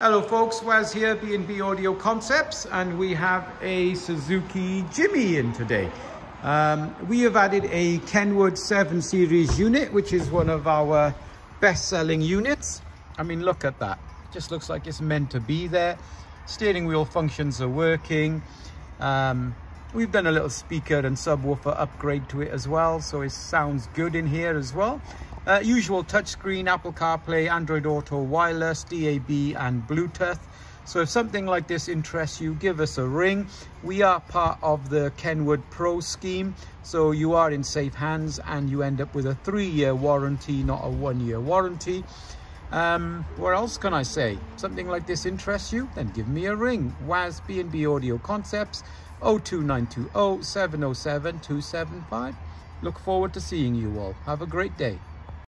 Hello folks, Waz here, B&B Audio Concepts, and we have a Suzuki Jimny in today. Um, we have added a Kenwood 7 Series unit, which is one of our best-selling units. I mean, look at that. Just looks like it's meant to be there. Steering wheel functions are working. Um, we've done a little speaker and subwoofer upgrade to it as well, so it sounds good in here as well. Uh, usual touchscreen, Apple CarPlay, Android Auto, wireless, DAB and Bluetooth. So if something like this interests you, give us a ring. We are part of the Kenwood Pro scheme. So you are in safe hands and you end up with a three-year warranty, not a one-year warranty. Um, what else can I say? Something like this interests you? Then give me a ring. Waz B&B Audio Concepts 02920 707 275. Look forward to seeing you all. Have a great day.